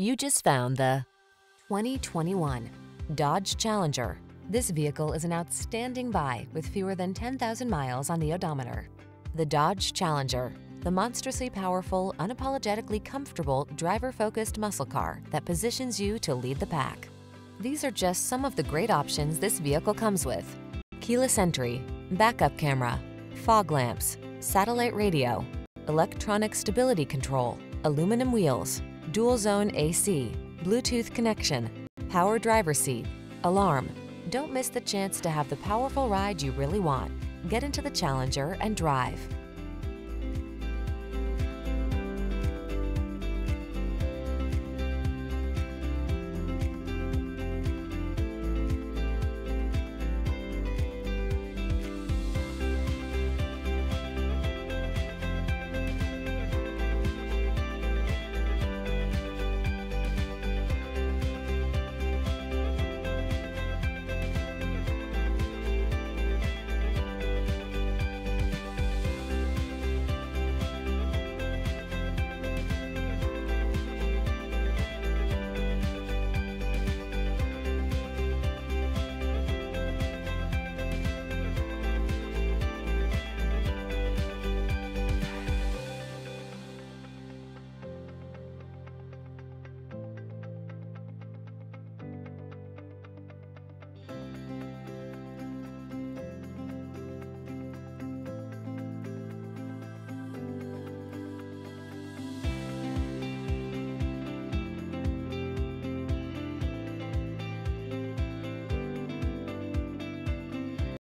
You just found the 2021 Dodge Challenger. This vehicle is an outstanding buy with fewer than 10,000 miles on the odometer. The Dodge Challenger, the monstrously powerful, unapologetically comfortable, driver-focused muscle car that positions you to lead the pack. These are just some of the great options this vehicle comes with. Keyless entry, backup camera, fog lamps, satellite radio, electronic stability control, aluminum wheels, dual zone AC, Bluetooth connection, power driver seat, alarm. Don't miss the chance to have the powerful ride you really want. Get into the Challenger and drive.